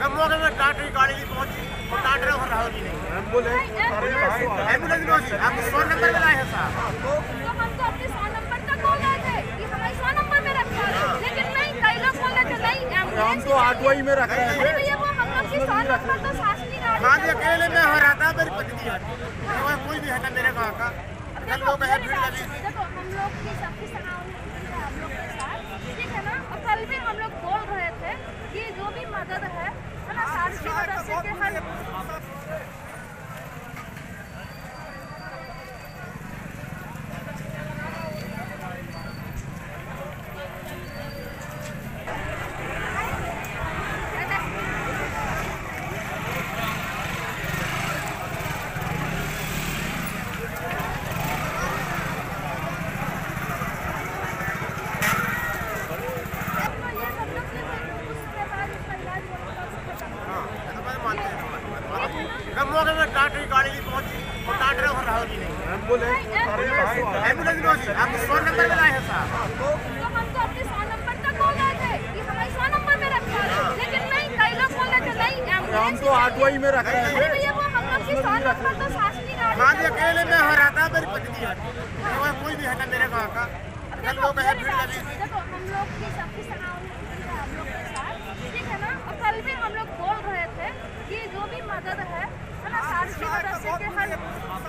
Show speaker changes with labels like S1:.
S1: जब में डॉक्टर की पहुँची और डॉक्टर को रहा भी नहीं। एंबुलेंस पहुँची हम सौ नंबर में लाए साहब।
S2: तो हम तो अपने सौ नंबर तक बोल रहे थे कि हमारे सौ नंबर में रखा लेकिन नहीं कई लोग बोल रहे थे नहीं
S3: हम तो आठवाई में रख रहे
S2: अरे भैया वो हम लोग की सौ नंबर तो शासकीय गाड़ी
S1: हाँ
S2: है।
S1: जी अकेले में हो रहा था मेरी पत्नी है। कोई भी है ना मेरे गाँव का। सब लोग है भीड़ लगी।
S2: देखो हम लोग की सबकी सहानुभूति
S1: არის ვიდრე ასე ხარ जब मौके में डॉक्टर की गाड़ी भी पहुँची और को रहा भी नहीं। एंबुलेंस एंबुलेंस पहुँची हम सौ नंबर में लाए हैं साहब
S2: तो हम तो अपने सौ नंबर तक बोल रहे थे कि हमारे सौ नंबर में रखा है। लेकिन नहीं कई लोग बोल रहे थे नहीं एंबुलेंस
S3: तो आठवाई में रख रहे
S2: अरे भैया वो हम लोग की सौ नंबर तो शासकीय गाड़ी
S1: हाँ। जी अकेले में हो रहा था मेरी पत्नी है। कोई भी है ना मेरे गाँव का। सब लोग है भीड़ लगी।
S2: देखो हम लोग की सबकी सहानुभूति है हम लोग के साथ ठीक है ना और कल भी हम लोग बोल